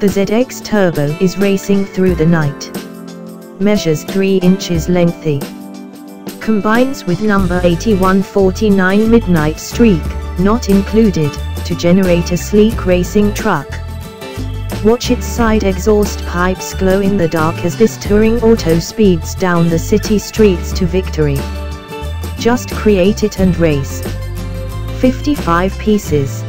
The ZX Turbo is racing through the night. Measures 3 inches lengthy. Combines with number 8149 Midnight Streak, not included, to generate a sleek racing truck. Watch its side exhaust pipes glow in the dark as this touring auto speeds down the city streets to victory. Just create it and race. 55 pieces.